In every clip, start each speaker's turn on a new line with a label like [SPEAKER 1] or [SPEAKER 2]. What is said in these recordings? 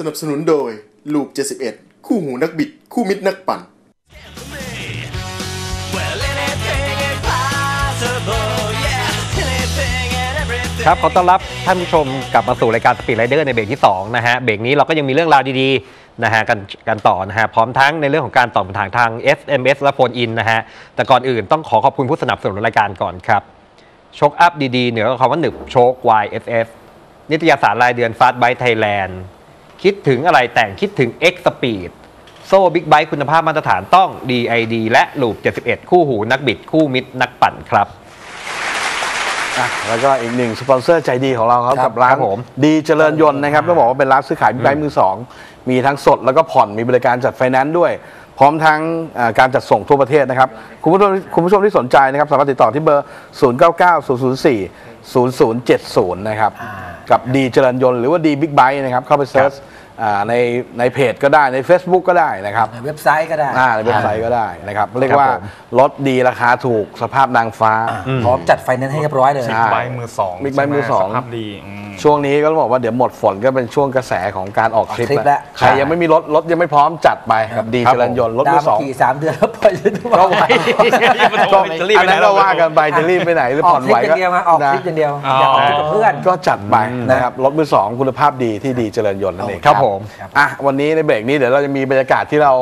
[SPEAKER 1] สนับสนุนโดย Lube 71 คู่หูนักบิด คู่มิตรนักปั่น
[SPEAKER 2] ครับขอต้อนรับท่านผู้ชมกลับมาสู่รายการ Speed Rider ในเบรกที่ 2 นะฮะ เบรกนี้เราก็ยังมีเรื่องราวดีๆนะฮะกันกันต่อนะฮะ พร้อมทั้งในเรื่องของการตอบคำถามทาง SMS และ phone in นะฮะ แต่ก่อนอื่นต้องขอขอบคุณผู้สนับสนุนรายการก่อนครับโช้คอัพดีๆ เหนือคำว่าหนึบโช้ค YSF นิตยสารรายเดือน Fast Bike Thailand คิดถึงอะไรแต่งคิดถึง X Speed โซ่บิ๊กไบค์คุณภาพมาตรฐานต้อง DID และ Lube 71 คู่หูนักบิด คู่มิตรนักปั่นครับ
[SPEAKER 3] อะแล้วก็อีกหนึ่งสปอนเซอร์ใจดีของเราครับ
[SPEAKER 2] ครับ
[SPEAKER 3] กับร้าน
[SPEAKER 2] ครับผม
[SPEAKER 3] ดีเจริญยนต์นะครับต้องบอกว่าเป็นร้านซื้อขายบิ๊กไบค์มือสองมีทั้งสดแล้วก็ผ่อนมีบริการจัดไฟแนนซ์ด้วย พร้อมทั้งอ่าการจัดส่งทั่วประเทศนะครับ คุณผู้ชมคุณผู้ชมที่สนใจนะครับสามารถติดต่อที่เบอร์ 0 9 9 0 0 4 0 0 7 0 นะครับ กับดีเจริญยนต์หรือว่าดีบิ๊กไบค์นะครับ เข้าไป search อ่า ในในเพจก็ได้ใน Facebook ก็ได้นะครับ
[SPEAKER 4] ในเว็บไซต์ก็ได้
[SPEAKER 3] อ่าในเว็บไซต์ก็ได้นะครับ เรียกว่า
[SPEAKER 2] ผม
[SPEAKER 3] รถดีราคาถูกสภาพนางฟ้า
[SPEAKER 4] พร้อมจัดไฟแนนซ์ให้เรียบร้อยเลย
[SPEAKER 3] ใช่
[SPEAKER 5] ไบค์มือสอง
[SPEAKER 3] บิ๊กไบค์มือสอง
[SPEAKER 5] สภาพดีอืม
[SPEAKER 3] ช่วงนี้ก็ต้องบอกว่าเดี๋ยวหมดฝนก็เป็นช่วงกระแสของการออกทริป
[SPEAKER 4] ออกทริป
[SPEAKER 3] แล้ว
[SPEAKER 4] แล้ว
[SPEAKER 3] ใครยังไม่มีรถ รถยังไม่พร้อมจัดไปกับดี
[SPEAKER 2] ครับ
[SPEAKER 3] เจริญยนต์รถ
[SPEAKER 4] ดา
[SPEAKER 3] มื
[SPEAKER 4] ว
[SPEAKER 3] อสอง
[SPEAKER 4] ขี่สามเดือนแล้วปล่อยเลยทุกวัน
[SPEAKER 3] ก็ไหว
[SPEAKER 2] ก็
[SPEAKER 3] ก็อันนั้นก็ว่ากันไปจะรีบไปไหนหรือ
[SPEAKER 4] ออ
[SPEAKER 3] ผ่
[SPEAKER 4] ก
[SPEAKER 3] อน
[SPEAKER 4] ทริ
[SPEAKER 3] ไห
[SPEAKER 4] ป
[SPEAKER 3] ว
[SPEAKER 4] อย่างเดียวมาออกทริปอย่างเดียวอยากออกทริปกับเพื่อน
[SPEAKER 3] ก็จัดไปนะครับรถมือสองคุณภาพดีที่ดีเจริญยนต์นั่นเอง
[SPEAKER 2] ครับผม
[SPEAKER 3] อะวันนี้ในเบรกนี้เดี๋ยวเราจะมีบรรยากาศที่เรา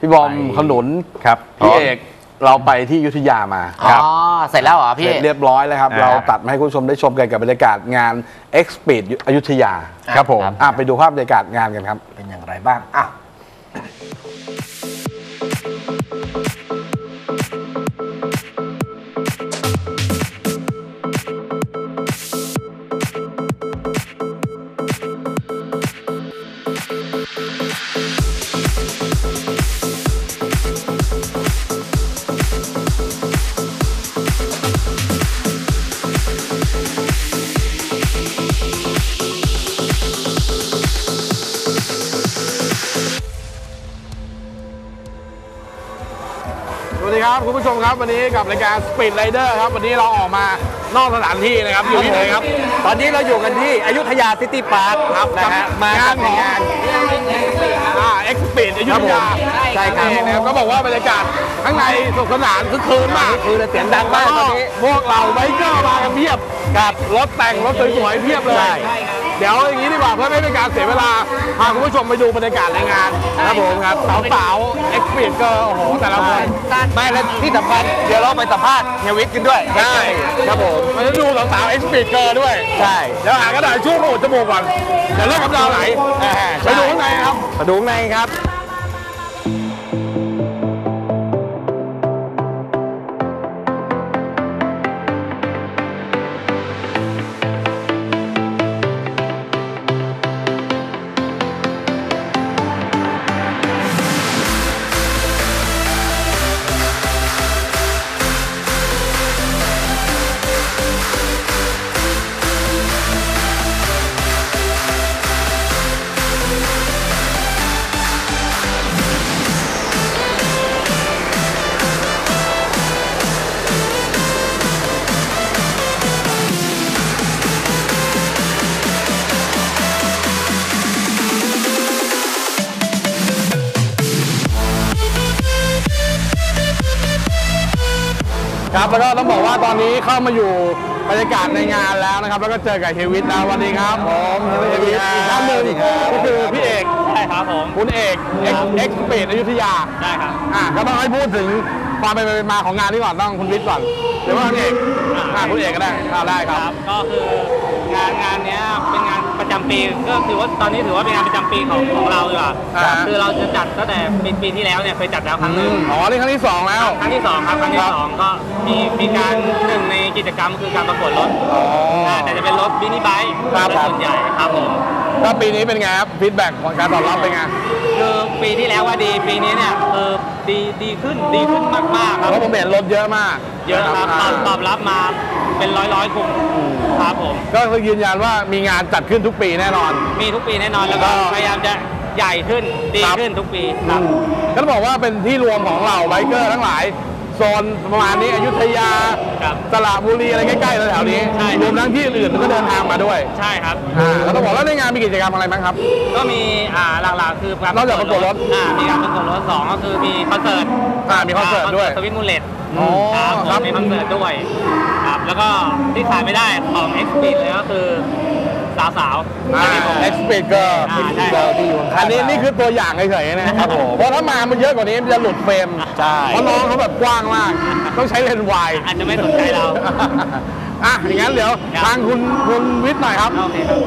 [SPEAKER 3] พี่บอม
[SPEAKER 2] ไป
[SPEAKER 3] ขนุน
[SPEAKER 2] ครับ
[SPEAKER 3] พี่เอกเราไปที่อยุธยามา
[SPEAKER 6] อ๋อ เสร็จแล้วเหรอพี่
[SPEAKER 3] เสร็จเรียบร้อยแล้วครับ
[SPEAKER 2] อ่า
[SPEAKER 3] เราตัดมาให้คุณผู้ชมได้ชมกันกับบรรยากาศงาน X Speed อยุธยา
[SPEAKER 2] ครับผม
[SPEAKER 3] อะไปดูภาพบรรยากาศงานกันครับ
[SPEAKER 4] เป็นอย่างไรบ้างอะ
[SPEAKER 3] ครับคุณผู้ชมครับวันนี้กับรายการ Speed Rider ครับวันนี้เราออกมานอกสถานที่นะครับอยู่ที่ไหนครับ
[SPEAKER 2] ตอนนี้เราอยู่กันที่อยุธยาซิตี้พาร์ค
[SPEAKER 3] ครับ
[SPEAKER 2] นะฮะ
[SPEAKER 3] กับ
[SPEAKER 2] มา
[SPEAKER 3] งาน
[SPEAKER 2] กับ
[SPEAKER 3] ของ
[SPEAKER 2] งาน
[SPEAKER 3] อ่า X Speed อยุธยา
[SPEAKER 2] ใช่ครับ
[SPEAKER 3] นี่นะครับก็บอกว่าบรรยากาศข้างในสนุกสนานครึกครื้นมาก
[SPEAKER 2] คือเสียงดังมากตอนนี้
[SPEAKER 3] พวกเราไบเกอร์มากันเพียบกับรถแต่งรถสวยๆเพียบเลย
[SPEAKER 2] ใช่
[SPEAKER 3] เดี๋ยวอย่างนี้ดีกว่าเพื่อไม่เป็นการเสียเวลาพาคุณผู้ชมไปดูบรรยากาศในงานครับผมครับสาวๆ X Speed ก็โอ้โหแต่ละคน
[SPEAKER 2] ไม่และที่สำคัญเดี๋ยวเราไปสัมภาษณ์เฮียวิทย์กันด้วย
[SPEAKER 3] ใช่ครับผมมันจะดูสาวๆ X Speed เกอร์ด้วย
[SPEAKER 2] ใช่
[SPEAKER 3] เดี๋ยวหากระดาษช่วงโหดจมูกก่อนเดี๋ยวเลิกกับดาวไหลไปดูข้างในครับ
[SPEAKER 2] มาดูข้างในครับ
[SPEAKER 3] ครับแล้วก็ต้องบอกว่าตอนนี้เข้ามาอยู่บรรยากาศในงานแล้วนะครับ แล้วก็เจอกับเฮยวิทแล้วสวัสดีครับผมเฮยวิทอีกท่านหนึ่งก็คือพี่เอก
[SPEAKER 5] ใช่ครับผม
[SPEAKER 3] คุณเอกเอ็กเอ็กซ์เปดอยุธยา
[SPEAKER 5] ได้ครับ
[SPEAKER 3] อะก็ต้องให้พูดถึงความเป็นไปเป็นมาของงานนี้ก่อนต้องคุณวิทย์ก่อนหรือว่าคุณเอกอะคุณเอกก็ได้อะได้ครับ
[SPEAKER 7] ครับ ก็คือ งานงานเนี้ยเป็นงานประจำปีก็ถือว่าตอนนี้ถือว่าเป็นงานประจำปีของของเราดีกว่า
[SPEAKER 3] อ่า
[SPEAKER 7] คือเราจะจัดตั้งแต่ปีปีที่แล้วเนี่ยเคยจัดแล้วครั้งหนึ่ง
[SPEAKER 3] อ๋อนี่ครั้งที่สองแล้ว
[SPEAKER 7] ครั้งที่สองครับครั้งที่สองก็มีมีการหนึ่งในกิจกรรมคือการประกวดรถ
[SPEAKER 3] อ๋อา
[SPEAKER 7] แต่จะเป็นรถมินิไบค์
[SPEAKER 3] ครับ
[SPEAKER 7] เป็นส่วนใหญ่ครับผม
[SPEAKER 3] ก็ปีนี้เป็นไงครับฟีดแบ็กของการตอบรับเป็นไง
[SPEAKER 7] คือปีที่แล้วว่าดีปีนี้เนี่ยเออดีดีขึ้นดีขึ้นมากๆค
[SPEAKER 3] เพ
[SPEAKER 7] รับ
[SPEAKER 3] ราะผมเห็นรถเยอะมาก
[SPEAKER 7] เยอะครับตอบตอบรับมาเป็นร้อยร้อยๆกลุ่ม ครับผม
[SPEAKER 3] ก็คือยืนยันว่ามีงานจัดขึ้นทุกปีแน่นอน
[SPEAKER 7] มีทุกปีแน่นอนแล้วก็
[SPEAKER 3] ครับ
[SPEAKER 7] พยายามจะใหญ่ขึ้นดี
[SPEAKER 3] ครับ
[SPEAKER 7] ขึ้นทุกปีครับ
[SPEAKER 3] ก็ต้องบอกว่าเป็นที่รวมของเหล่าไบเกอร์ทั้งหลาย โซนประมาณนี้อยุธยา
[SPEAKER 7] ครับ
[SPEAKER 3] สระบุรีอะไรใกล้ๆแถวๆนี้
[SPEAKER 7] ใช่
[SPEAKER 3] รวมทั้งที่อื่นๆก็เดินทางมาด้วย
[SPEAKER 7] ใช่ครับ
[SPEAKER 3] อ่าแล้วต้องบอกแล้วในงานมีกิจกรรมอะไรบ้างครับ
[SPEAKER 7] ก็มีอ่าหลักๆ คือการ
[SPEAKER 3] นอกจากประกวดรถ
[SPEAKER 7] อ่ามีการประกวดรถสองก็คือมีคอนเสิร์ต
[SPEAKER 3] อ่ามีคอนเสิร์ตด้วย
[SPEAKER 7] Sweet Mullet
[SPEAKER 3] อ๋อ
[SPEAKER 7] ครับผม
[SPEAKER 3] ครับ
[SPEAKER 7] มีคอนเสิร์ตด้วยครับแล้วก็ที่ขาดไม่ได้ของ X Speed เลยก็คือ สาวสาวๆ
[SPEAKER 3] อ่า X Speed ก็
[SPEAKER 7] อ่าใช่ครับ
[SPEAKER 3] อันนี้นี่คือตัวอย่างเฉยๆนะครับผมเพราะถ้ามามันเยอะกว่านี้มันจะหลุดเฟรม
[SPEAKER 2] ใช่
[SPEAKER 3] เพราะน้องเขาแบบกว้างมาก ต้องใช้เลนส์วาย
[SPEAKER 7] อาจจะไม่สนใจเรา
[SPEAKER 3] อะอย่างนั้นเดี๋ยว
[SPEAKER 7] ครับ
[SPEAKER 3] ทางคุณคุณวิทย์หน่อยครับ
[SPEAKER 7] โอเคครับ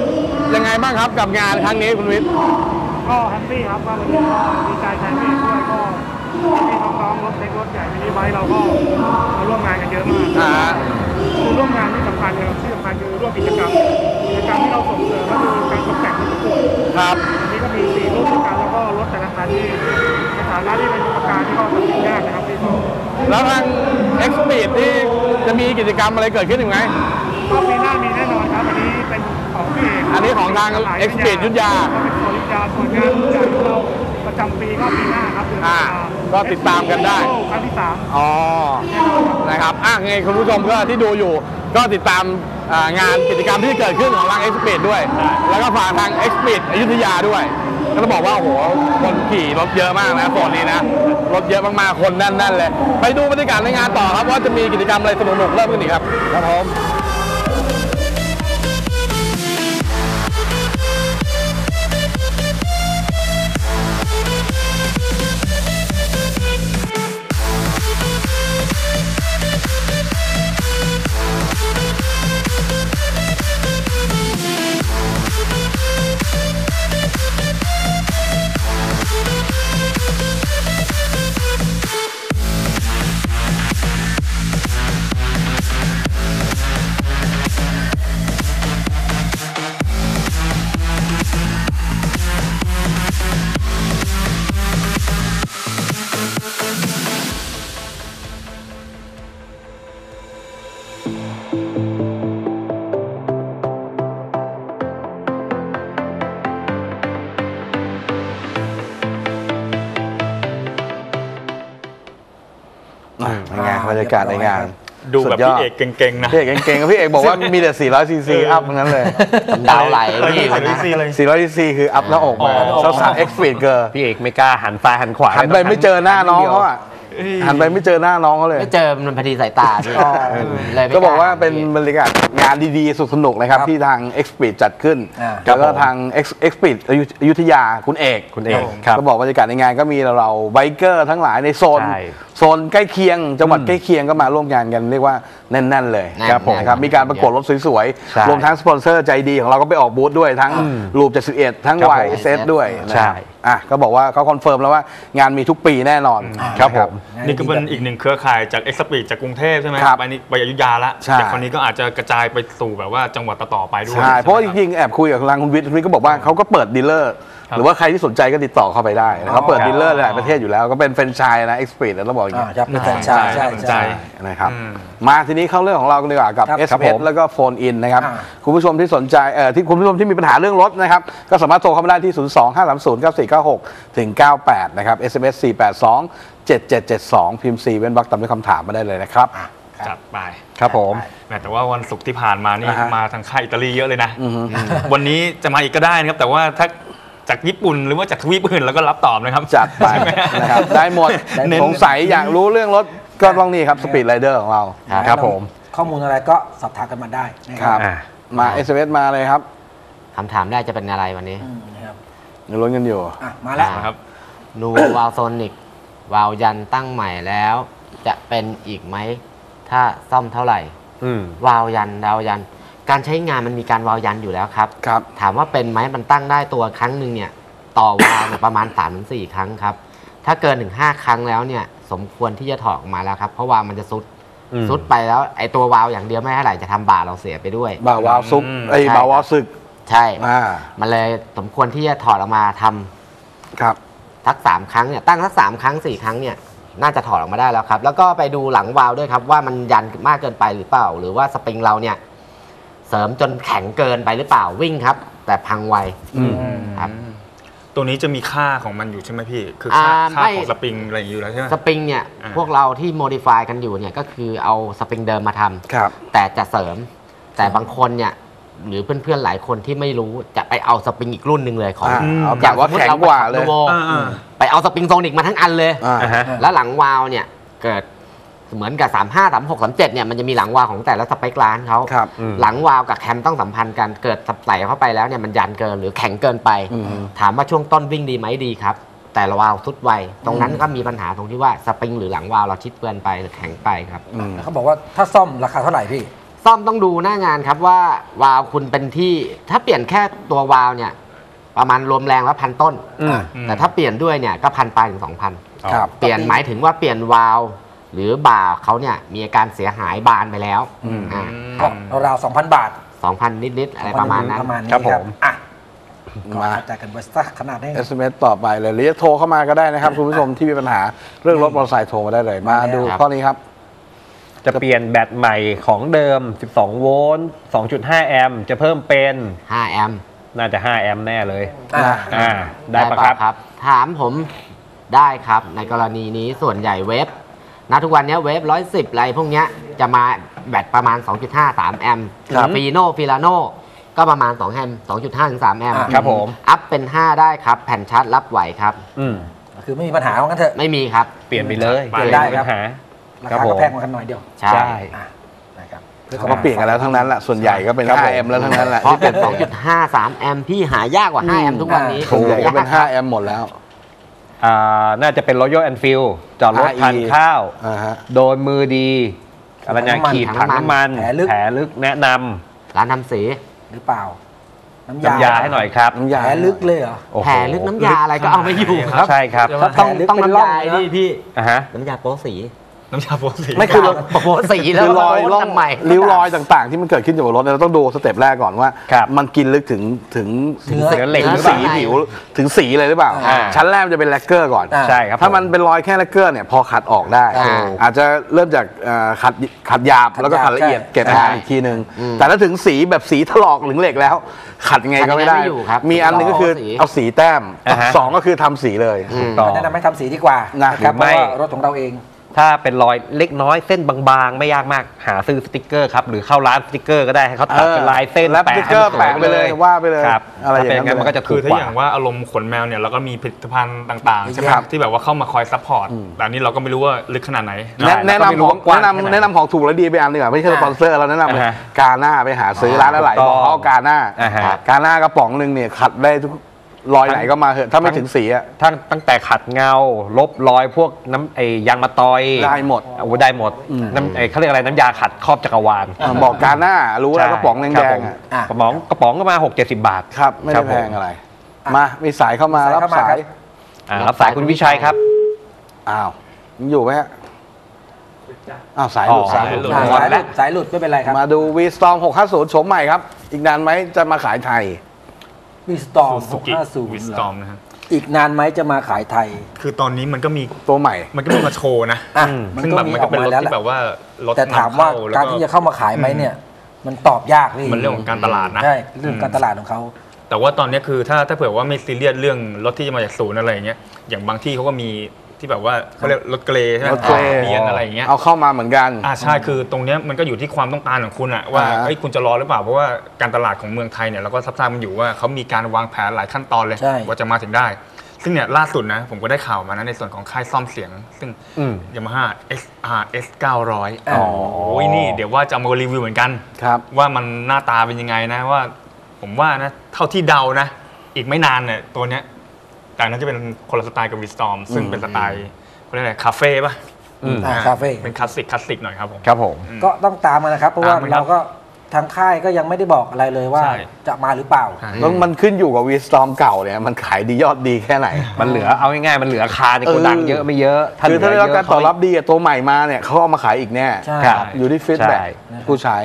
[SPEAKER 3] ยังไงบ้างครับกับงานครั้งนี้คุณวิทย์
[SPEAKER 5] ก็ happy ครับว่าวันนี้ก็ดีใจแทนพี่ด้วยก็พี่น้องๆรถเล็กรถใหญ่มินิไบค์เราก็มาร่วมงานกันเยอะมาก
[SPEAKER 3] อ่า
[SPEAKER 5] กิจกรรมอะ
[SPEAKER 3] ไรเกิดขึ้นอีกไหม
[SPEAKER 5] ก็ปีหน้ามีแน่นอนครับอันนี้เป็นของพี่เอก
[SPEAKER 3] อันนี้ของทาง X Speed ยุทธยา
[SPEAKER 5] ก็เป็นของยุทธยาส่วนงานใหญ่ของเราประจำปีก็ปีหน้าครับเดือน
[SPEAKER 3] อ่าก็ติดตามกันได้
[SPEAKER 5] ครั้งที่สาม
[SPEAKER 3] อ๋อนะครับอะไงคุณผู้ชมก็ที่ดูอยู่ก็ติดตามอ่างานกิจกรรมที่เกิดขึ้นของทาง X Speed ด้วย แล้วก็ฝากทาง X Speed อยุธยาด้วย ก็จะบอกว่าโอ้โหคนขี่รถเยอะมากนะโซนนี้นะ รถเยอะมากๆ คนแน่นๆเลย ไปดูบรรยากาศในงานต่อครับว่าจะมีกิจกรรมอะไรสนุกๆเริ่มขึ้นอีกครับ ครับผมากาศในงาน
[SPEAKER 6] ดูแบบ
[SPEAKER 3] สุย
[SPEAKER 6] พี่
[SPEAKER 3] อ
[SPEAKER 6] เอกเก่งๆนะ
[SPEAKER 3] พี่เอกเก่งๆพี่เอกบอกว่ามีแต่ 400 ซีซีอัพทั้งนั้นเลย
[SPEAKER 8] ดาวไหล
[SPEAKER 6] เออ
[SPEAKER 8] พี่
[SPEAKER 6] นี่
[SPEAKER 8] วันนั้น
[SPEAKER 6] ซีเลย
[SPEAKER 3] 400 ซีซีคืออัพหน้าอกมา
[SPEAKER 6] อ๋อ
[SPEAKER 3] สาวๆ X Speed เกอร์
[SPEAKER 2] พี่เอกไม่กล้าหันซ้ายหันขวา
[SPEAKER 3] หันไปไม่เจอหน้าน้องเขาอะ หันไปไม่เจอหน้าน้องเขาเลย
[SPEAKER 8] ไม่เจอมันพอดีสายตาพี่เลยไม่
[SPEAKER 3] ก็บอกว่า
[SPEAKER 8] ล้
[SPEAKER 3] เป็นบรรยากาศงานดีๆ สุดสนุกนะครับ ที่ทาง X Speed จัดขึ้น
[SPEAKER 4] อ่า
[SPEAKER 3] แล้วก็ทาง X X Speed อยุอยุธยาคุณเอก
[SPEAKER 2] คุณเอกครับ
[SPEAKER 3] ก็บอกบรรยากาศในงานก็มีเราไบเกอร์ทั้งหลายในโซน
[SPEAKER 2] ใช่
[SPEAKER 3] โซนใกล้เคียง จังหวัดใกล้เคียงก็มาร่วมงานกันเรียกว่า แน่น ๆ เลย
[SPEAKER 8] แน่น
[SPEAKER 3] ครับผม
[SPEAKER 8] แน่น
[SPEAKER 3] นะครับมีการประกวดรถสวย
[SPEAKER 2] ใช่
[SPEAKER 3] ๆ รวมทั้งสปอนเซอร์ใจดีของเราก็ไปออกบูธด้วยทั้ง Lube 71 ทั้ง
[SPEAKER 2] ครับผม
[SPEAKER 3] YSS ด้วยนะ
[SPEAKER 2] ใช่
[SPEAKER 3] อะก็บอกว่าเขา confirm แล้วว่างานมีทุกปีแน่นอน
[SPEAKER 2] ครับผม
[SPEAKER 6] นี่ก็เป็นอีกหนึ่งเครือข่ายจาก X Speed จากกรุงเทพใช่ไหม
[SPEAKER 3] ครับ
[SPEAKER 6] ไปนี่ไปอยุธยาละ
[SPEAKER 3] ใช่
[SPEAKER 6] แต่คนนี้ก็อาจจะกระจายไปสู่แบบว่าจังหวัดต่อๆไปด้วย
[SPEAKER 3] ใช่เพราะว่าจ
[SPEAKER 6] ไหมคบ
[SPEAKER 3] ริงๆ แอบคุยกับทางคุณวิทย์คุณวิทย์ก็บอกว่าเขาก็เปิดดีลเลอร์
[SPEAKER 6] ครับ
[SPEAKER 3] หรือว่าใครที่สนใจก็ติดต่อเข้าไปได้นะเขาเปิด
[SPEAKER 6] อ๋อ
[SPEAKER 3] dealer หลายประเทศอยู่แล้วก็เป็นแฟรนไชส์นะ X Speed แล้วต้องบอกอย่าง
[SPEAKER 4] อ่า
[SPEAKER 3] นี้
[SPEAKER 4] ครับเป็นแฟรนไชส์ใช่
[SPEAKER 6] สนใจ
[SPEAKER 4] ใช่
[SPEAKER 3] นะครับ
[SPEAKER 6] อืม
[SPEAKER 3] มาทีนี้เข้าเรื่องของเรากันดีกว่ากับ
[SPEAKER 4] ครับ
[SPEAKER 3] s
[SPEAKER 2] ครับ
[SPEAKER 3] p
[SPEAKER 2] ผม
[SPEAKER 3] แล้วก็โฟนอินนะครับ
[SPEAKER 4] อ่า
[SPEAKER 3] คุณผู้ชมที่สนใจเอ่อที่คุณผู้ชมที่มีปัญหาเรื่องรถนะครับก็สามารถโทรเข้ามาได้ที่ 0 2 5 3 0 9 4 9 6ถึง98นะครับ SMS 4 8 2 7 7 7 2 พิมพ์4เว้นวรรคตามด้วยคำถามมาได้เลยนะครับ
[SPEAKER 6] จัดไป
[SPEAKER 2] ครับผม
[SPEAKER 6] แหมแต่ว่าวันศุกร์ที่ผ่านมานี่
[SPEAKER 3] อ่าฮะ
[SPEAKER 6] มาทางค่ายอิตาลีเยอะเลยนะ
[SPEAKER 3] อือฮึ
[SPEAKER 6] วันนี้จะมาอีกก็ได้นะครับ แต่ว่าถ้า จากญี่ปุ่นหรือว่าจากทวีปอื่นเราก็รับตอบนะครับ
[SPEAKER 3] จัดไปนะครับได้หมด
[SPEAKER 6] เน้น
[SPEAKER 3] สงสัยอยากรู้เรื่องรถก็ต้องนี่ครับสปีดไรเดอร์ของเรา
[SPEAKER 2] ครับผม
[SPEAKER 4] ข้อมูลอะไรก็สอบถามกันมาได้นะ
[SPEAKER 3] ค
[SPEAKER 4] ค
[SPEAKER 3] รั
[SPEAKER 4] รั
[SPEAKER 3] บบ
[SPEAKER 2] อะ
[SPEAKER 3] มา SMS มาเลยครับ
[SPEAKER 8] คำถามแรกจะเป็นอะไรวันนี้
[SPEAKER 4] อืมนะครับ
[SPEAKER 3] ยังลุ้นกันอยู่
[SPEAKER 4] อะมาแล้ว
[SPEAKER 6] นะครับ
[SPEAKER 8] นูวาลโซนิกวาลยันตั้งใหม่แล้ว จะเป็นอีกไหม ถ้าซ่อมเท่าไหร่
[SPEAKER 2] อืม
[SPEAKER 8] วาลยันวาลยัน การใช้งานมันมีการวาลยันอยู่แล้วครับ
[SPEAKER 3] ครับ
[SPEAKER 8] ถามว่าเป็นไหมมันตั้งได้ตัวครั้งหนึ่งเนี่ยต่อวาล์วเนี่ยประมาณ3าถึงสครั้งครับ ถ้าเกินถึง5ครั้งแล้วเนี่ยสมควรที่จะถอดออกมาแล้วครับ เพราะวาล์วมันจะซุด
[SPEAKER 2] อืม
[SPEAKER 8] ซุดไปแล้วไอ้ตัววาล์วอย่างเดียวไม่เท่าไหร่จะทำบาเราเสียไปด้วย
[SPEAKER 3] บ่าววาวซุป
[SPEAKER 6] อืม
[SPEAKER 3] ไอ้ย
[SPEAKER 8] ใช่
[SPEAKER 3] บ่าววาวศึก
[SPEAKER 8] ใช่
[SPEAKER 3] อ่า
[SPEAKER 8] มันเลยสมควรที่จะถอดออกมาทำ
[SPEAKER 3] ครับ
[SPEAKER 8] ทักสามครั้งเนี่ยตั้งทักสามครั้งสี่ครั้งเนี่ยน่าจะถอดออกมาได้แล้วครับ แล้วก็ไปดูหลังวาล์วด้วยครับว่ามันยันมากเกินไปหรือเปล่า หรือว่าสปริงเราเนี่ย เสริมจนแข็งเกินไปหรือเปล่าวิ่งครับ แต่พังไว
[SPEAKER 3] อืม
[SPEAKER 8] ครับ
[SPEAKER 6] ตัวนี้จะมีค่าของมันอยู่ใช่ไหมพี่ คือค่า
[SPEAKER 8] อ่า
[SPEAKER 6] ค่า
[SPEAKER 8] ไม่
[SPEAKER 6] ของสปริงอะไรอย่างนี้อยู่แล้วใช่ไหม
[SPEAKER 8] สปริงเนี่ย
[SPEAKER 6] อ่า
[SPEAKER 8] พวกเราที่โมดิฟายกันอยู่เนี่ยก็คือเอาสปริงเดิมมาทำ
[SPEAKER 3] ครับ
[SPEAKER 8] แต่จะเสริม แต่บางคนเนี่ยหรือเพื่อนๆหลายคนที่ไม่รู้จะไปเอาสปริงอีกรุ่นหนึ่งเลยของ
[SPEAKER 3] อ่าเอา
[SPEAKER 8] อย่
[SPEAKER 3] กะว่าแข็งกว่าเลย
[SPEAKER 8] สมมุติรไปขับ
[SPEAKER 6] อ่า
[SPEAKER 8] ไปเอาสปริงโซนิกมาทั้งอันเลย
[SPEAKER 3] อ่า
[SPEAKER 2] อ่าฮะ
[SPEAKER 8] แล้วหลังวาล์วเนี่ยเกิด เหมือนกับ 3 5 3 6 3 7เนี่ยมันจะมีหลังวาล์วของแต่ละสเปคร้านเขา
[SPEAKER 3] ครับ
[SPEAKER 2] อืม
[SPEAKER 8] หลังวาล์วกับแคมต้องสัมพันธ์กันเกิดใส่เข้าไปแล้วเนี่ยมันยันเกินหรือแข็งเกินไป
[SPEAKER 3] อืม
[SPEAKER 8] ถามว่าช่วงต้นวิ่งดีไหมดีครับ แต่ละวาล์วสุดไวตรงนั้นก็มีปัญหาตรงที่ว่าสปริงหรือหลังวาล์วเราชิดเกินไปหรือแข็งไปครับ
[SPEAKER 3] อืม
[SPEAKER 4] เขาบอกว่าถ้าซ่อมราคาเท่าไหร่พี่
[SPEAKER 8] ซ่อมต้องดูหน้างานครับว่าวาล์วคุณเป็นที่ถ้าเปลี่ยนแค่ตัววาล์วเนี่ย ประมาณรวมแรงแล้วพันต้น
[SPEAKER 2] อืม
[SPEAKER 8] แต่ถ้าเปลี่ยนด้วยเนี่ยก็พันปลายถึงสองพัน
[SPEAKER 3] ครับ
[SPEAKER 8] เปลี่ยนหมายถึงว่าเปลี่ยนวาล์ว หรือบ่าเขาเนี่ยมีอาการเสียหายบานไปแล้ว
[SPEAKER 3] อืม
[SPEAKER 8] อ่า
[SPEAKER 4] ก็ราวๆ2,000บาท
[SPEAKER 8] สองพันนิดๆอะไรประมาณนั้น
[SPEAKER 4] ประมาณนี้
[SPEAKER 2] ครับผม
[SPEAKER 4] อะก็
[SPEAKER 3] มา
[SPEAKER 4] เข้าใจกันไว้สักขนาดนี้
[SPEAKER 3] SMS ต่อไปเลยหรือจะโทรเข้ามาก็ได้นะครับ คุณผู้ชมที่มีปัญหาเรื่องรถมอเตอร์ไซค์โทรมาได้เลย มาดู
[SPEAKER 8] ครับ
[SPEAKER 3] ข้อนี้ครับ
[SPEAKER 2] จะเปลี่ยนแบตใหม่ของเดิม 12 โวลต์ 2.5 แอมป์ จะเพิ่มเป็น
[SPEAKER 8] 5 แอมป์
[SPEAKER 2] น่าจะ 5 แอมป์แน่เลย
[SPEAKER 4] อะ
[SPEAKER 2] อ่า ได้ปะครับ
[SPEAKER 8] ครับถามผมได้ครับ ในกรณีนี้ส่วนใหญ่ Wave นะทุกวันเนี้ย Wave ร้อยสิบอะไรพวกเนี้ยจะมาแบตประมาณ 2.5 3 แอมป์
[SPEAKER 3] ครับ
[SPEAKER 8] Fino Filano ก็ประมาณ 2 แอมป์2.5 ถึง 3 แอมป์
[SPEAKER 4] อะ
[SPEAKER 2] ครับผม
[SPEAKER 8] up เป็น 5 ได้ครับ แผ่นชาร์จรับไหวครับ
[SPEAKER 2] อืม
[SPEAKER 4] คือไม่มีปัญหาว่างั้นเถอะ
[SPEAKER 8] ไม่มีครับ
[SPEAKER 2] เปลี่ยนไปเลย
[SPEAKER 4] เปลี่ยนได้ครับ
[SPEAKER 2] ม่มีปัญหา ค
[SPEAKER 4] รับ
[SPEAKER 2] ผม รา
[SPEAKER 4] คาก็แพงกว่ากันหน่อยเดียว
[SPEAKER 8] ใช่
[SPEAKER 2] ใช่
[SPEAKER 4] อะนะครับ
[SPEAKER 3] เขาก็เปลี่ยนกันแล้วทั้งนั้นแหละส่วนใหญ่ก็เป็น
[SPEAKER 2] ครับผม
[SPEAKER 3] 5 แอมป์ แล้วทั้งนั้นแหละ
[SPEAKER 8] เพราะ
[SPEAKER 3] ที่
[SPEAKER 8] เป็
[SPEAKER 3] เป็นน
[SPEAKER 8] 2.5 3 แอมป์พี่หายากกว่า 5 แอมป์ทุกวันนี้
[SPEAKER 3] ส่วนใหญ่ก็เป็น 5M หมดแล้ว
[SPEAKER 2] อ่า น่าจะเป็น Royal Enfield จอดรถ
[SPEAKER 3] RE
[SPEAKER 2] ทานข้าว
[SPEAKER 3] อ่าฮะ
[SPEAKER 2] โดนมือดีอะไรเนี่ย
[SPEAKER 4] ถังน้ำมัน
[SPEAKER 2] ขีดถังน้ำมัน
[SPEAKER 4] แผลลึก
[SPEAKER 2] แผลลึกแนะน
[SPEAKER 8] ร้านทำสี
[SPEAKER 4] หรือเปล่า น้ำำยา
[SPEAKER 2] น้ำยาให้หน่อยครับ
[SPEAKER 3] น้ำยา
[SPEAKER 4] แผลลึกเลยเหรอ
[SPEAKER 2] โอ้โห
[SPEAKER 8] แผลลึกน้ำยาอะไรก็เอาไม่อยู่ครับ
[SPEAKER 2] ใช่ครับ
[SPEAKER 4] ถ้าแผล
[SPEAKER 8] ต้อง
[SPEAKER 4] ลึก
[SPEAKER 8] ต้อง
[SPEAKER 4] เป็น
[SPEAKER 8] น้ำ
[SPEAKER 4] ร่อง
[SPEAKER 8] ยา
[SPEAKER 4] เลย
[SPEAKER 8] นี่
[SPEAKER 4] นะ
[SPEAKER 8] พี่
[SPEAKER 2] อะฮะ
[SPEAKER 8] น้ำยาโป๊สี
[SPEAKER 6] น้ำชาโปรสี
[SPEAKER 3] ไม่คือ
[SPEAKER 8] โป๊สีแล้ว
[SPEAKER 3] คือรอย
[SPEAKER 8] โป๊
[SPEAKER 3] ร่อง
[SPEAKER 8] ทำไม
[SPEAKER 3] ริ้วรอยต่างๆ ที่มันเกิดขึ้นจากบนรถเนี่ยเราต้องดู step แรกก่อนว่า
[SPEAKER 2] ครับ
[SPEAKER 3] มันกินลึกถึงถึง
[SPEAKER 4] เนื้อ
[SPEAKER 2] เนื้อเหล็กหรือเปล่า ถึงสี
[SPEAKER 3] ผิวถึงสีเลยหรือเปล่า
[SPEAKER 2] อ่า
[SPEAKER 3] ชั้นแรกมันจะเป็นแลกเกอร์ก่อน
[SPEAKER 4] อ่า
[SPEAKER 2] ใช่ครับ
[SPEAKER 3] ถ้ามันเป็นรอยแค่แลกเกอร์เนี่ยพอขัดออกได้
[SPEAKER 8] อ่า
[SPEAKER 3] อาจจะเริ่มจากเอ่อขัดขัดหยาบ
[SPEAKER 4] ขัด
[SPEAKER 3] แล้วก็ขัดละเอียด
[SPEAKER 4] ใช่
[SPEAKER 3] เก็บ
[SPEAKER 2] ใช่
[SPEAKER 3] งานอีกทีหนึ่ง
[SPEAKER 8] อืม
[SPEAKER 3] แต่ถ้าถึงสีแบบสีถลอกหรือเหล็กแล้ว ขัดยังไงก็ไม่ได้
[SPEAKER 8] ขัดยังไงไม่อยู่ครับ
[SPEAKER 3] มีอันหนึ่งก็คือ
[SPEAKER 8] สี
[SPEAKER 3] เอาสีแต้ม
[SPEAKER 2] อ่าฮะ
[SPEAKER 3] สองก็คือทำสีเลย
[SPEAKER 8] อืม
[SPEAKER 2] ต่อ
[SPEAKER 4] แนะนำให้ทำสีดีกว่า
[SPEAKER 3] นะ
[SPEAKER 4] นะครับ
[SPEAKER 2] หรือ
[SPEAKER 4] เพ
[SPEAKER 2] ไม่ เพ
[SPEAKER 4] ราะว่ารถของเราเอง
[SPEAKER 2] ถ้าเป็นรอยเล็กน้อยเส้นบางๆ ไม่ยากมากหาซื้อสติกเกอร์ครับหรือเข้าร้านสติกเกอร์ก็ได้ให้เขาตัดเป็นลายเส้น
[SPEAKER 3] แล้วสติ๊กเกอร์
[SPEAKER 2] ให้
[SPEAKER 3] แปะ
[SPEAKER 2] มันส
[SPEAKER 3] ไปเลยว่าไปเลย
[SPEAKER 2] ครับ
[SPEAKER 3] อะไรอย่าง
[SPEAKER 2] ถ้า
[SPEAKER 3] นั้
[SPEAKER 2] เป็นนงั้นมันก็จะ
[SPEAKER 6] คื
[SPEAKER 2] ถู
[SPEAKER 6] อกถ้าก
[SPEAKER 2] ว่า
[SPEAKER 6] อย่างว่าอารมณ์ขนแมวเนี่ยเราก็มีผลิตภัณฑ์ต่างๆใช่ไหม
[SPEAKER 3] ครับ
[SPEAKER 6] ที่แบบว่าเข้ามาคอยซัพพอร์ตแต่อันนี้เราก็ไม่รู้ว่าลึกขนาดไหน
[SPEAKER 3] แนะ
[SPEAKER 2] ใช่
[SPEAKER 3] แนะ
[SPEAKER 2] แล้วก็ไม่
[SPEAKER 3] นำ
[SPEAKER 2] รู้
[SPEAKER 3] ของ
[SPEAKER 2] ว่ากว้าง
[SPEAKER 3] แนะ
[SPEAKER 2] แค่ไหน
[SPEAKER 3] นำแนะนำของถูกและดีไปอันหนึ่งอะไม่ใช่สปอนเซอร์เราแนะนำเลย
[SPEAKER 2] อ่าฮะ
[SPEAKER 3] กาหน้าไปหาซื้อร้านอะไร
[SPEAKER 2] ถูก
[SPEAKER 3] บ
[SPEAKER 2] ต้อง
[SPEAKER 3] อกเขาเอากาหน้า
[SPEAKER 2] อ่าฮะ
[SPEAKER 3] กาหน้ากระป๋องหนึ่งเนี่ยขัดได้ทุก รอยไหนก็มาเถอะถ้าไม่ถึงสีอะ
[SPEAKER 2] ทั้งตั้งแต่ขัดเงา ลบรอยพวกน้ำไอ้ยางมะตอย
[SPEAKER 3] ได้หมด
[SPEAKER 2] โอ้ได้หมดน้ำไอ้เขาเรียกอะไรน้ำยาขัดครอบจักรวาล
[SPEAKER 3] อ่าบอกกาหน้ารู้แล้วกระป๋องแด
[SPEAKER 2] ครับผ
[SPEAKER 3] ง
[SPEAKER 2] ม
[SPEAKER 3] ๆอะ
[SPEAKER 4] อะ
[SPEAKER 2] กระป๋องกระป๋องก็มา6 70บาท
[SPEAKER 3] ครับไม่
[SPEAKER 2] ครั
[SPEAKER 3] ได้
[SPEAKER 2] บ
[SPEAKER 3] แพ
[SPEAKER 2] ผม
[SPEAKER 3] งอะไร มามีสายเข้ามา
[SPEAKER 4] สาย
[SPEAKER 3] รับ
[SPEAKER 4] เข้ามา
[SPEAKER 3] สา
[SPEAKER 4] ครั
[SPEAKER 3] ย
[SPEAKER 4] บ
[SPEAKER 2] อ่ารับสายคุณวิชัยครับ
[SPEAKER 3] อ้าวยังอยู่ไหมฮะอ้าวสายหลุด
[SPEAKER 2] อ๋อ
[SPEAKER 3] สายหลุด
[SPEAKER 2] สายหลุด
[SPEAKER 4] อ่าสายหลุดสายหลุดไม่เป็นไรครับ
[SPEAKER 3] มาดูวีสตอม650โฉมใหม่ครับ อีกนานไหมจะมาขายไทย
[SPEAKER 4] มีสตอม
[SPEAKER 6] สุกิวิสตอม
[SPEAKER 4] 650
[SPEAKER 6] นะครับ
[SPEAKER 4] อีกนานไหมจะมาขายไทย
[SPEAKER 6] คือตอนนี้มันก็มี
[SPEAKER 3] ตัวใหม่
[SPEAKER 6] มันก็มีมาโชว์นะ
[SPEAKER 4] อะ
[SPEAKER 2] อืม
[SPEAKER 4] มัน
[SPEAKER 6] ซึ่ง
[SPEAKER 4] ก็
[SPEAKER 6] แบบ
[SPEAKER 4] มี
[SPEAKER 6] มัน
[SPEAKER 4] อ
[SPEAKER 6] ก็
[SPEAKER 4] อก
[SPEAKER 6] เป็น
[SPEAKER 4] มาร
[SPEAKER 6] ถ
[SPEAKER 4] แล้ว
[SPEAKER 6] ที่
[SPEAKER 4] แห
[SPEAKER 6] แบ
[SPEAKER 4] ละ
[SPEAKER 6] บว่ารถ
[SPEAKER 4] แต่ถาม
[SPEAKER 6] นำ
[SPEAKER 4] ว่า
[SPEAKER 6] เข้แล้ว
[SPEAKER 4] การที่จะเข้ามาขายไหมเนี่ย มันตอบยากพี่
[SPEAKER 6] มันเรื่องของการตลาดนะ
[SPEAKER 4] ใช่เรื่องการตลาดของเขา
[SPEAKER 6] แต่ว่าตอนนี้คือถ้าถ้าเผื่อว่าไม่ซีเรียสเรื่องรถที่จะมาจากศูนย์อะไรอย่างเงี้ยอย่างบางที่เขาก็มี ที่แบบว่าเขาเรียกรถเกรย์ใช่ไหม
[SPEAKER 3] รถเกรย์
[SPEAKER 6] เบียนอะไรอย่างเงี้ย
[SPEAKER 3] เอาเข้ามาเหมือนกัน
[SPEAKER 6] อ่าใช่คือตรงเนี้ยมันก็อยู่ที่ความต้องการของคุณอะว่า
[SPEAKER 3] อ่าฮะ
[SPEAKER 6] เอ้ยคุณจะรอหรือเปล่าเพราะว่าการตลาดของเมืองไทยเนี่ยเราก็ซับซ้อนมันอยู่ว่าเขามีการวางแผนหลายขั้นตอนเลย
[SPEAKER 4] ใช่
[SPEAKER 6] ว่าจะมาถึงได้ ซึ่งเนี่ยล่าสุดนะผมก็ได้ข่าวมานะในส่วนของค่ายส้อมเสียง ซึ่ง
[SPEAKER 2] อืม
[SPEAKER 6] ยามาฮ่า SRS 900
[SPEAKER 4] อ๋อ
[SPEAKER 6] โอ้ยนี่เดี๋ยวว่าจะเอามารีวิวเหมือนกัน
[SPEAKER 3] ครับ
[SPEAKER 6] ว่ามันหน้าตาเป็นยังไงนะว่า ผมว่านะเท่าที่เดานะ อีกไม่นานเนี่ยตัวเนี้ย แต่น่าจะเป็นคนละสไตล์กับ V-Strom ซึ่งเป็นสไตล์เขาเรียกอะไรคาเฟ่ป่ะ
[SPEAKER 2] อืม
[SPEAKER 4] อ่าคาเฟ่
[SPEAKER 6] เป็นคลาสสิกคลาสสิกหน่อยครับผม
[SPEAKER 2] ครับผม
[SPEAKER 4] ก็ต้องตามมานะครับ เพราะว่า
[SPEAKER 6] ตามมาครับ
[SPEAKER 4] เราก็ทางค่ายก็ยังไม่ได้บอกอะไรเลยว่า
[SPEAKER 6] ใช่
[SPEAKER 4] จะมาหรือเปล่า
[SPEAKER 3] แล้วมันขึ้นอยู่กับ V-Strom เก่าเนี่ยมันขายดียอดดีแค่ไหน
[SPEAKER 2] มันเหลือเอาง่ายๆมันเหลือคาในโกดัง
[SPEAKER 3] เออ
[SPEAKER 2] เยอะไม่เยอะ
[SPEAKER 3] คือถ้าได้รับ
[SPEAKER 2] เหลื
[SPEAKER 3] การตอบรับดีอะตัวใหม่มาเนี่ยเขาเอามาขายอีกแน่
[SPEAKER 4] ใช่
[SPEAKER 2] ครับ
[SPEAKER 3] อยู่ที่ feedback
[SPEAKER 2] ใช่
[SPEAKER 3] ผู้ใช้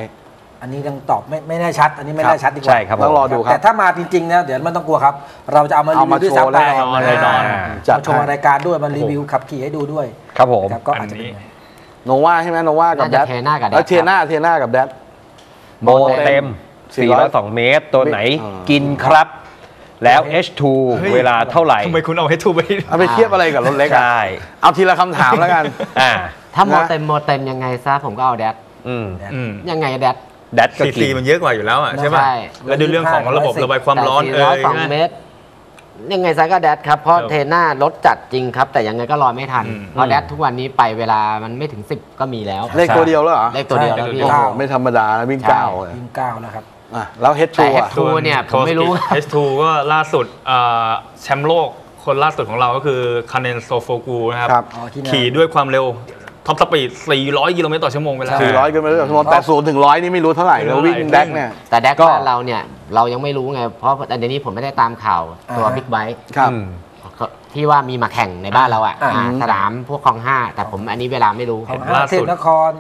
[SPEAKER 4] อันนี้ยังตอบไม่ไม่แน่ชัด อันนี้ไม่
[SPEAKER 3] ครับ
[SPEAKER 4] แน่ชัดดีกว่า
[SPEAKER 2] ใช่ครับผม
[SPEAKER 3] ต้องรอดูครับ
[SPEAKER 4] แต่ถ้ามาจริงๆนะเดี๋ยวมันต้องกลัวครับ เราจะเอามารี
[SPEAKER 3] เอา
[SPEAKER 4] วิ
[SPEAKER 3] มาว
[SPEAKER 4] ด้วย
[SPEAKER 3] โชว์
[SPEAKER 4] ซ้ำไป
[SPEAKER 3] แน่นอนแน่นอน
[SPEAKER 2] อ่า
[SPEAKER 3] จัด
[SPEAKER 4] มาโชว์
[SPEAKER 3] ให้
[SPEAKER 4] รายการด้วยมารีวิวขับขี่ให้ดูด้วย
[SPEAKER 2] ครับผม
[SPEAKER 4] นะครับก็อาจจะเป็น
[SPEAKER 6] อันนี้
[SPEAKER 4] อย่างนั้น
[SPEAKER 3] โนวาใช่ไหมโนวากับ
[SPEAKER 8] น่า
[SPEAKER 3] แด
[SPEAKER 8] จะ
[SPEAKER 3] ด
[SPEAKER 8] เทน่ากับแดด
[SPEAKER 3] แล้วเทน่าเทน่ากับแดด
[SPEAKER 2] โมเต็ม
[SPEAKER 3] 400
[SPEAKER 2] 402เมตร ตัวไหน
[SPEAKER 3] อ่า
[SPEAKER 2] กินครับ แล้ว H2
[SPEAKER 6] ฮ้ย
[SPEAKER 2] เวลาเท่าไหร่
[SPEAKER 6] ทำไมคุณเอา H2 ไป
[SPEAKER 3] เอาไปเทียบอะไรกับรถเล็ก
[SPEAKER 2] ใช่
[SPEAKER 3] อะเอาทีละคำถามแล้วกัน
[SPEAKER 2] อ่า
[SPEAKER 8] ถ้าโม
[SPEAKER 3] นะ
[SPEAKER 8] เต็มโมเต็มยังไงซะผมก็เอาแดด
[SPEAKER 2] อืม
[SPEAKER 6] อืม
[SPEAKER 8] ยังไงแดด
[SPEAKER 2] แดดก็
[SPEAKER 6] ซี
[SPEAKER 2] กิ
[SPEAKER 6] ซี
[SPEAKER 2] น
[SPEAKER 6] มันเยอะกว่าอยู่แล้วอะใช่ป่ะ
[SPEAKER 8] ใช่
[SPEAKER 6] แล้วด้วยเรื่องของระบบระบายความร้อน
[SPEAKER 8] แต่
[SPEAKER 6] เอ่
[SPEAKER 8] 400
[SPEAKER 6] ย
[SPEAKER 8] สองเมตรยังไงซะก็แดดครับ เพราะ
[SPEAKER 6] ครับ
[SPEAKER 8] เทน่ารถจัดจริงครับ แต่ยังไงก็รอไม่ทัน
[SPEAKER 6] อืม
[SPEAKER 8] เพราะแดดทุกวันนี้ไปเวลามันไม่ถึง 10 ก็มีแล้ว
[SPEAKER 3] เลขตัวเดียวแล้วเหรอ
[SPEAKER 8] เลขตัวเดียวแล้วพี่
[SPEAKER 3] โอ้โหไม่ธรรมดานะวิ่งเก้าเลย
[SPEAKER 4] ยิงเก้าแล้วครับ
[SPEAKER 3] อะแล้วเฮด
[SPEAKER 8] แต่
[SPEAKER 3] ทูอะ
[SPEAKER 8] H2 เนี่ยผมไม่รู้
[SPEAKER 6] เอสทูก็ล่าสุดเอ่อแชมป์โลกคนล่าสุดของเราก็คือคาเนนโซโฟกูนะครับ
[SPEAKER 3] ครับ
[SPEAKER 4] อ๋อที่นั่น
[SPEAKER 6] ขี่ด้วยความเร็ว ท็อปสปีด 400 กิโลเมตรต่อชั่วโมงไปแล้ว
[SPEAKER 3] สี่ร้อยกันไปเลยแต่ศูนย์ถึงร้อยนี่ไม่รู้เท่าไหร่แล้ววิ่งแดกเนี่ย
[SPEAKER 8] แต่แดก
[SPEAKER 3] ก็
[SPEAKER 8] บ้านเราเนี่ยเรายังไม่รู้ไง เพราะเดี๋ยวนี้ผมไม่ได้ตามข่าวตัว
[SPEAKER 4] อ่าฮะ
[SPEAKER 8] บิ๊กไบค์
[SPEAKER 3] ครับ
[SPEAKER 2] อืม
[SPEAKER 8] ที่ว่ามีมาแข่งในบ้านเราอะ
[SPEAKER 4] อ่า
[SPEAKER 8] อ่าสนามพวกคลองห้าแต่ผมอันนี้เวลาไม่รู้
[SPEAKER 4] ของ
[SPEAKER 6] ล่าสุด
[SPEAKER 4] เทพนคร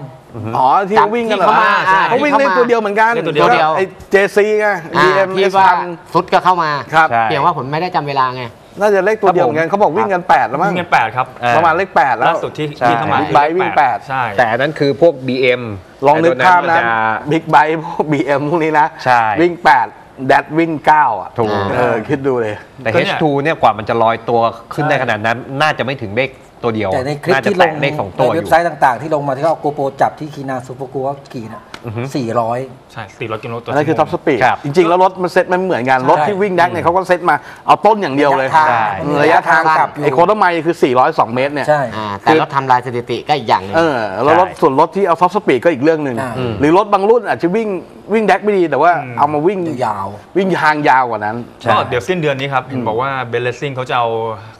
[SPEAKER 3] อ๋อที่
[SPEAKER 8] จำ
[SPEAKER 3] วิ่งกันเหรอ
[SPEAKER 8] ที่เขามา
[SPEAKER 3] ใช่
[SPEAKER 8] อ่า
[SPEAKER 3] เขาวิ่ง
[SPEAKER 8] ที่
[SPEAKER 3] เล่น
[SPEAKER 8] เขามา
[SPEAKER 3] ตัวเดียวเหมือนกัน
[SPEAKER 6] เล่นตัวเดียว
[SPEAKER 8] เดียว
[SPEAKER 3] ไอ้เจซีไง
[SPEAKER 8] อ่า
[SPEAKER 3] GM
[SPEAKER 8] ที่
[SPEAKER 3] S
[SPEAKER 8] ว่า
[SPEAKER 3] พัน
[SPEAKER 8] ซุดก็เข้ามา
[SPEAKER 3] ครับ
[SPEAKER 2] ใช่
[SPEAKER 8] เพียงว่าผมไม่ได้จำเวลาไง
[SPEAKER 3] น่าจะเลขตัวเดียวเหมือนกันเขาบอกวิ่งกันแปดแล้วมั้ง
[SPEAKER 6] วิ่งกันแปดครับ
[SPEAKER 2] อ่า
[SPEAKER 3] ประมาณเลขแปดแล้ว
[SPEAKER 6] ล่าสุดที่
[SPEAKER 2] ใช่
[SPEAKER 6] ที่เข้ามา
[SPEAKER 3] บิ๊กไบค์วิ่งแปด
[SPEAKER 6] ใช่
[SPEAKER 2] แต่อันนั้นคือพวก BM
[SPEAKER 3] ลองนึกภาพ
[SPEAKER 2] ไอ้ตัว
[SPEAKER 3] นะ
[SPEAKER 2] มัจ
[SPEAKER 3] บิ๊กไบค์พวกบีเอ็มพวกนี้นะ
[SPEAKER 2] ใช่
[SPEAKER 3] วิ่งแปดแดดวิ่งเก้าอะ
[SPEAKER 2] ถูก
[SPEAKER 3] เออคิดดูเลย
[SPEAKER 2] แต่
[SPEAKER 6] ก็เนี่ย
[SPEAKER 2] H2 เนี่ยกว่ามันจะลอยตัวขึ้นได้ขนาดนั้น น่าจะไม่ถึงเลขตัวเดียว
[SPEAKER 4] แต่ในคลิป
[SPEAKER 2] น่าจะ
[SPEAKER 4] ที่ล
[SPEAKER 2] แตะ
[SPEAKER 4] ง
[SPEAKER 2] เลขสอง
[SPEAKER 4] ใน
[SPEAKER 2] ตัวอ
[SPEAKER 4] เว็บ
[SPEAKER 2] ยู่
[SPEAKER 4] ไซต์ต่างๆ ที่ลงมาที่เขาเอาโกโปรจับที่คีนาซูโปกัวกี่น่ะ
[SPEAKER 2] อือฮึ
[SPEAKER 4] สี่ร้อย
[SPEAKER 6] ใช่400กิโลเมตรต่อ
[SPEAKER 3] อันนั้นคือท็อปส
[SPEAKER 6] ชั่วโมง
[SPEAKER 3] ปีด
[SPEAKER 2] ครับ
[SPEAKER 3] จริงๆ แล้วรถมันเซ็ตมันเหมือนกัน รถที่วิ่งแดกเนี่ยเขาก็เซ็ตมาเอาต้นอย่างเดียวเลย
[SPEAKER 4] ระยะทาง
[SPEAKER 3] อืมระยะทาง
[SPEAKER 4] กลับอยู่
[SPEAKER 3] ไอ้ quarter mile คือ 402 เมตรเนี่ย
[SPEAKER 4] ใช่
[SPEAKER 8] อ่าแต่รถทำลายสถิติก็อีกอย่างหนึ่ง
[SPEAKER 3] เออแล้วรถ
[SPEAKER 2] ใช่
[SPEAKER 3] ส่วนรถที่เอา top speed ก็อีกเรื่องหนึ่ง
[SPEAKER 4] อ่า
[SPEAKER 3] หรือรถบางรุ่นอาจจะวิ่งวิ่ง drag ไม่ดีแต่ว่าเอามาวิ่ง
[SPEAKER 4] ยาว
[SPEAKER 3] วิ่งทางยาวกว่านั้น
[SPEAKER 6] ก็เดี๋ยวสิ้นเดือนนี้ครับ เห็นบอกว่าเบลเลสซิ่งเขาจะเอา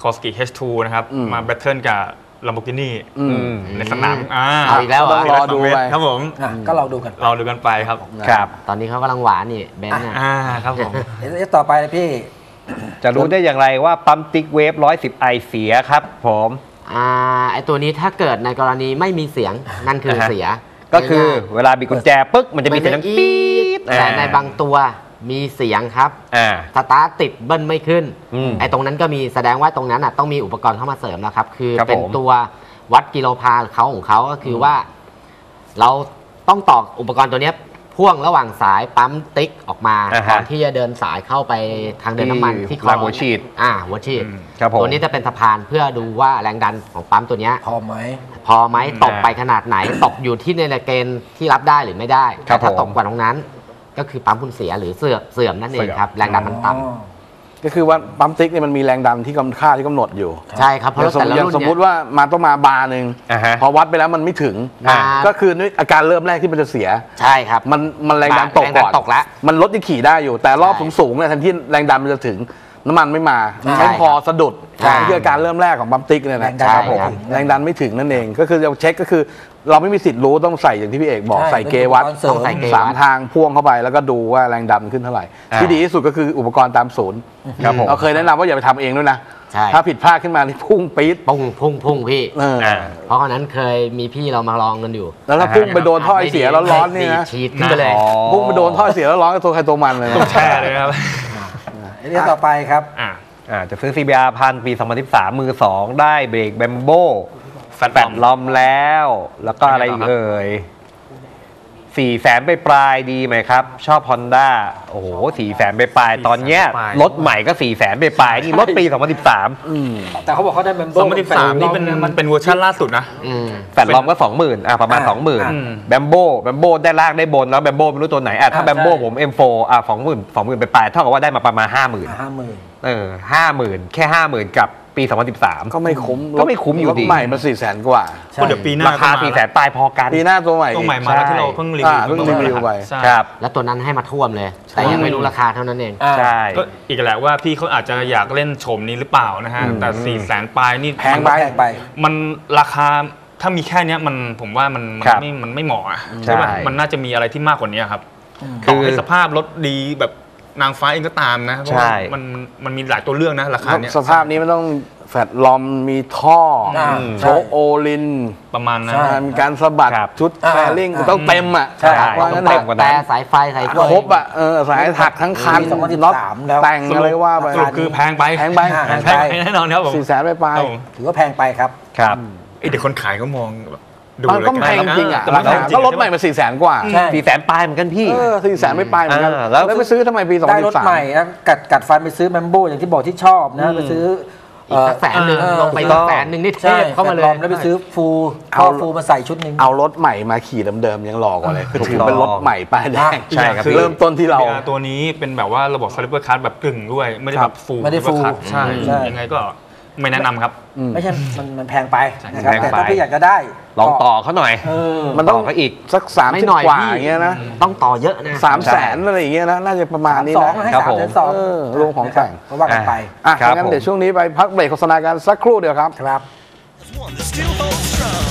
[SPEAKER 6] คอสกิ H2 นะครับ
[SPEAKER 3] อืม
[SPEAKER 6] มา battle กับ Lamborghini
[SPEAKER 3] อืม
[SPEAKER 2] อืม
[SPEAKER 6] ในสนามอ่า
[SPEAKER 8] เอาอีกแล้วเหรอ
[SPEAKER 3] ต้องรอดูไป
[SPEAKER 6] ครับผม
[SPEAKER 4] อะก็เราดูกัน
[SPEAKER 6] เราดูกันไปครับ
[SPEAKER 2] ครับ
[SPEAKER 8] ตอนนี้เขากำลังหวานนี่เบนซ์เนี่ย
[SPEAKER 6] อ่าครับผม
[SPEAKER 4] เอสต่อไปเลยพี่
[SPEAKER 2] จะรู้ได้อย่างไรว่าปั๊มติ๊กเวฟ110ไอเสียครับผม
[SPEAKER 8] อ่าไอตัวนี้ถ้าเกิดในกรณีไม่มีเสียงนั่นคือ
[SPEAKER 2] อ่าฮะ
[SPEAKER 8] เสีย
[SPEAKER 2] ก็คือเวลาบิดกุญแจปึ๊กมันจะมี
[SPEAKER 8] น
[SPEAKER 2] เสียงดัง
[SPEAKER 8] อี
[SPEAKER 2] ปี๊ด
[SPEAKER 8] แต่ในบางตัว มีเสียงครับ
[SPEAKER 2] อ่า
[SPEAKER 8] สตาร์ทติดเบิ้ลไม่ขึ้น
[SPEAKER 2] อืม
[SPEAKER 8] ไอตรงนั้นก็มีแสดงว่าตรงนั้นอะต้องมีอุปกรณ์เข้ามาเสริมแล้วครับ คือ
[SPEAKER 2] ครับ
[SPEAKER 8] เป็น
[SPEAKER 2] ผม
[SPEAKER 8] ตัววัดกิโลพาเขาของเขาก็คือว่า เราต้องต่ออุปกรณ์ตัวเนี้ยพ่วงระหว่างสายปั๊มติ๊กออกมา
[SPEAKER 2] อ่าฮะ
[SPEAKER 8] ก่อนที่จะเดินสายเข้าไปทางเดินน้ำมัน
[SPEAKER 2] ที่
[SPEAKER 8] ที่คอ
[SPEAKER 2] รางหัวฉีด
[SPEAKER 8] อ่าหัวฉีด
[SPEAKER 6] อืม
[SPEAKER 2] ครับผม
[SPEAKER 8] ตัวนี้จะเป็นสะพานเพื่อดูว่าแรงดันของปั๊มตัวเนี้ย
[SPEAKER 4] พอไหม
[SPEAKER 8] พอไหมตกไปขนาดไหน ตกอยู่ที่ในเกณฑ์ที่รับได้หรือไม่ได้
[SPEAKER 2] ครับ
[SPEAKER 8] แต่ถ้า
[SPEAKER 2] ผม
[SPEAKER 8] ตกกว่าตรงนั้น ก็คือปั๊มคุณเสียหรือเสื่อมเสื่อมนั่นเอง
[SPEAKER 2] เสื่อม
[SPEAKER 8] ครับแรงดันมันต่ำ
[SPEAKER 4] อ๋อ
[SPEAKER 3] ก็คือว่าปั๊มติ๊กเนี่ยมันมีแรงดันที่กำค่าที่กำหนดอยู่
[SPEAKER 8] ใช่ครับเพราะ
[SPEAKER 3] อย่างสม
[SPEAKER 8] แต่ละ
[SPEAKER 3] อย่าง
[SPEAKER 8] รุ่น
[SPEAKER 3] สม
[SPEAKER 8] เนี่
[SPEAKER 3] มุ
[SPEAKER 8] ย
[SPEAKER 3] ติว่ามาต้องมาบาร์หนึ่ง
[SPEAKER 2] อ่าฮะ
[SPEAKER 3] พอวัดไปแล้วมันไม่ถึง
[SPEAKER 8] อ่า
[SPEAKER 3] ก็คือด้วยอาการเริ่มแรกที่มันจะเสีย
[SPEAKER 8] ใช่ครับ
[SPEAKER 3] มันมันแรงดันตก
[SPEAKER 8] แรงดั
[SPEAKER 3] ก่อนน
[SPEAKER 8] ตกแล้ว
[SPEAKER 3] มันลดที่ขี่ได้อยู่ แต่รอบ
[SPEAKER 8] ใช่
[SPEAKER 3] สูงๆเนี่ยทันที่แรงดันมันจะถึงน้ำมันไม่มา
[SPEAKER 8] ใช่
[SPEAKER 3] ไม่พอสะดุด
[SPEAKER 8] ใช่
[SPEAKER 3] นี่คืออาการเริ่มแรกของปั๊มติ๊กเนี่ย
[SPEAKER 4] แร
[SPEAKER 3] นะ
[SPEAKER 4] งดัน
[SPEAKER 8] ใช่
[SPEAKER 4] ไม่
[SPEAKER 8] ครับ
[SPEAKER 4] ถึง
[SPEAKER 3] แรงดันไม่ถึงนั่นเอง ก็คือเราเช็คก็คือ เราไม่มีสิทธิ์รู้ต้องใส่อย่างที่พี่เอกบอก
[SPEAKER 4] ใช่
[SPEAKER 3] ใส่เกวัด
[SPEAKER 4] เป็นอุปกรณ์เสริม
[SPEAKER 8] ต้องใส่เกวัด
[SPEAKER 3] สามทางพ่วงเข้าไปแล้วก็ดูว่าแรงดันขึ้นเท่าไหร่
[SPEAKER 2] อ่า
[SPEAKER 3] ที่ดีที่สุดก็คืออุปกรณ์ตามศูนย์
[SPEAKER 2] ครับผม
[SPEAKER 3] เราเคยแนะนำว่าอย่าไปทำเองด้วยนะ
[SPEAKER 8] ใช่
[SPEAKER 3] ถ้าผิดพลาดขึ้นมานี่พุ่งปี๊ด
[SPEAKER 8] พุ่งพุ่งพุ่งพี่
[SPEAKER 3] เออ
[SPEAKER 2] อ่า
[SPEAKER 8] เพราะตอนนั้นเคยมีพี่เรามาลองกันอยู่
[SPEAKER 3] แล้วถ้าพุ่งไปโดนท่อไอเสียแล้วร้อนนี่นะ
[SPEAKER 8] ฉีดขึ้นไปเลย
[SPEAKER 2] อ๋อ
[SPEAKER 3] พุ่งไปโดนท่อไอเสียแล้วร้อนกับตัวใครตัวมันเลยนะ
[SPEAKER 6] แช่เลยนะครับ
[SPEAKER 4] เอสต่อไปครับ
[SPEAKER 6] อ่า
[SPEAKER 2] อ่าจะซื้อ CBR พันปี 2013 มือ 2 ได้เบรกแบมโบ
[SPEAKER 6] แฟต
[SPEAKER 2] แฟดลอมแล้ว แล้วก็อะไรอีกเอ่ยสี่แสนไปปลายๆดีไหมครับ ชอบ Honda โอ้โหสี่แสนไปปลายๆตอนเนี้ย
[SPEAKER 6] ปลาย
[SPEAKER 2] รถใหม่ก็สี่แสนไปปลายๆนี่รถปี 2013
[SPEAKER 4] แต่เขาบอกเขาได้เมมเบอ
[SPEAKER 6] สอ
[SPEAKER 4] ร์
[SPEAKER 6] งพันสิบสามนี่เป็นมันเป็นเวอร์ชันล่าสุดนะ
[SPEAKER 8] อืม
[SPEAKER 2] แฟดลอมก็20,000อะประมาณ
[SPEAKER 4] อ่า
[SPEAKER 2] 20,000แบมโบแบมโบได้ล่างได้บนแล้วแบมโบไม่รู้ตัวไหนอะถ้า
[SPEAKER 4] อ่า
[SPEAKER 2] แบมโบ
[SPEAKER 4] ใช่
[SPEAKER 2] ผม M4 อะ20,000 20,000ไปปลายๆเท่ากับว่าได้มาประมาณ50,000
[SPEAKER 4] ห้าหมื่น
[SPEAKER 2] เออ50,000แค่50,000กับ ปี 2013
[SPEAKER 3] ก็ไม่คุ้ม
[SPEAKER 2] ก็ไม่คุ้มอยู่ดี
[SPEAKER 3] รถใหม่มาสี่แสนกว่า
[SPEAKER 6] ก็เดี๋ยวปีหน้า
[SPEAKER 2] ราคา
[SPEAKER 6] ก็ม
[SPEAKER 2] สี่แสนปลายพอกัน
[SPEAKER 3] ปีหน้าตัวใหม่
[SPEAKER 6] ต้องใหม่
[SPEAKER 3] อีก
[SPEAKER 6] มาแล้ว
[SPEAKER 2] ใช่
[SPEAKER 6] ที่เราเพิ่งรีวิ
[SPEAKER 3] อ่าวเพิ่งรีวิวไป
[SPEAKER 6] ใช่
[SPEAKER 2] ครับ
[SPEAKER 8] แล้วตัวนั้นให้มาท่วมเลย แต่ยังไม่รู้ราคาเท่านั้นเอง
[SPEAKER 4] อ่า
[SPEAKER 2] ใช่
[SPEAKER 6] ก็อีกแหละว่าพี่เขาอาจจะอยากเล่นโฉมนี้หรือเปล่านะฮะแต่สี่แสนปลายนี่
[SPEAKER 3] แพงไป
[SPEAKER 4] แพงไป
[SPEAKER 6] มันราคาถ้ามีแค่เนี้ยมันผมว่ามันมัน
[SPEAKER 2] ครับ
[SPEAKER 6] ไม่มันไม่เหมาะอะ
[SPEAKER 2] ใช่
[SPEAKER 6] ใช่ป่ะมันน่าจะมีอะไรที่มากกว่านี้ครับ
[SPEAKER 2] คือ
[SPEAKER 6] ต่อให้สภาพรถดีแบบ นางฟ้าเองก็ตามนะเพราะว่า
[SPEAKER 2] ใช่
[SPEAKER 6] มันมันมีหลายตัวเลือกนะราคาเนี้ย
[SPEAKER 3] สภาพนี้มันต้องแฟดลอมมีท่ออ
[SPEAKER 4] อ่า
[SPEAKER 3] โชคโอลิน
[SPEAKER 6] ประมาณนั้น
[SPEAKER 4] ใช่
[SPEAKER 3] มีการสะบัด
[SPEAKER 2] ครับ
[SPEAKER 3] ชุด
[SPEAKER 4] อ่า
[SPEAKER 3] แฟลิง
[SPEAKER 4] อ่า
[SPEAKER 3] ต้องเต็มอะ
[SPEAKER 2] ใช่
[SPEAKER 3] ว่างั้น
[SPEAKER 2] ต้องเต็
[SPEAKER 3] เถ
[SPEAKER 2] มกว่า
[SPEAKER 3] อะ
[SPEAKER 2] นั้น
[SPEAKER 8] แต่สายไฟสายไฟ
[SPEAKER 3] ครบอะเออสายถักทั้งคัน
[SPEAKER 4] ปี2013
[SPEAKER 3] น็อต
[SPEAKER 4] แล้ว
[SPEAKER 3] แต่งอะไรก็ว่าไป
[SPEAKER 6] สรุปคือแพงไป
[SPEAKER 3] แพงไป
[SPEAKER 4] อ่า
[SPEAKER 6] แพงไปแน่นอนครับผม
[SPEAKER 3] สี่แสนไปปลาย
[SPEAKER 6] ครับผม
[SPEAKER 4] ถือว่าแพงไปครับ
[SPEAKER 2] ครับ
[SPEAKER 6] เอ้ยเดี๋ยวคนขายก็มองแบบ ดู
[SPEAKER 3] มันก็แพงจริงอะ
[SPEAKER 6] แต่
[SPEAKER 3] รา
[SPEAKER 6] มัน
[SPEAKER 3] คา
[SPEAKER 6] แพงจริง
[SPEAKER 3] ก็รถใหม่มาสี่แสนกว่า
[SPEAKER 4] ใช่
[SPEAKER 2] สี่แสนปลายเหมือนกันพี่
[SPEAKER 3] เออสี่แสนไม่ไปเหมือนกัน
[SPEAKER 2] อ่าแล้
[SPEAKER 3] แล้ววไปซื้อทำไมปีสอง
[SPEAKER 4] ได้
[SPEAKER 3] พัน
[SPEAKER 4] รถ
[SPEAKER 3] สาม
[SPEAKER 4] ใหม่นะกัดกัดฟันไปซื้อแมมโบอย่างที่บอกที่ชอบนะไปซื้อ
[SPEAKER 8] อีกสักแสนหนึ่ง
[SPEAKER 4] เออ
[SPEAKER 8] ลงไปอีกแสนหนึ่งนี่เท
[SPEAKER 4] ใช่
[SPEAKER 8] พเข้ามาเลย
[SPEAKER 4] แฟนบอแล้วไปซื้อฟูเข้าฟูมาใส่ชุดหนึ่ง
[SPEAKER 3] เอารถใหม่มาขี่เดิมๆยังหลอกกว่าเลยคือถือเป็นรถใหม่ป้ายแดง
[SPEAKER 2] ใช่ครับ
[SPEAKER 3] คือเริ่มต้นที่เรา
[SPEAKER 6] VR ตัวนี้เป็นแบบว่าระบบ Caliber Card แบบกึ่งด้วย ไม่ได้แบบฟู
[SPEAKER 4] ไม่ได้ full
[SPEAKER 6] ใช่
[SPEAKER 4] ใช่
[SPEAKER 6] ยังไงก็ ไม่แนะนำครับ
[SPEAKER 4] ไม่ใช่มันมันแพงไปนะครับ
[SPEAKER 2] แพง
[SPEAKER 4] แต่
[SPEAKER 2] ไป
[SPEAKER 4] ถ้าพี่อยากจะได้
[SPEAKER 2] ลองต่อเขาหน่อย
[SPEAKER 4] เออ
[SPEAKER 3] มันต้อง
[SPEAKER 2] ต่อเขาอีก
[SPEAKER 3] สักสาม
[SPEAKER 8] ไม่
[SPEAKER 3] สิบ
[SPEAKER 8] หน่อย
[SPEAKER 3] กว่า
[SPEAKER 8] พี่
[SPEAKER 3] อย่างเงี้ยนะ
[SPEAKER 8] ต้องต่อเยอะนะ
[SPEAKER 3] สามแสนอะไรอย่างเงี้ยนะน่าจะประมาณนี้
[SPEAKER 4] สอง
[SPEAKER 3] นะ
[SPEAKER 4] ให้
[SPEAKER 2] ครับ
[SPEAKER 4] สาม
[SPEAKER 2] ผม
[SPEAKER 4] เดือนสอง
[SPEAKER 3] เออรวมของแต่ง
[SPEAKER 4] ก็ว่ากันไป
[SPEAKER 3] อะ
[SPEAKER 2] ครับ
[SPEAKER 3] งั้น
[SPEAKER 2] ผม
[SPEAKER 3] เดี๋ยวช่วงนี้ไปพักเบรกโฆษณากันสักครู่เดียวครับ
[SPEAKER 4] ครับ
[SPEAKER 9] One that still holds strong.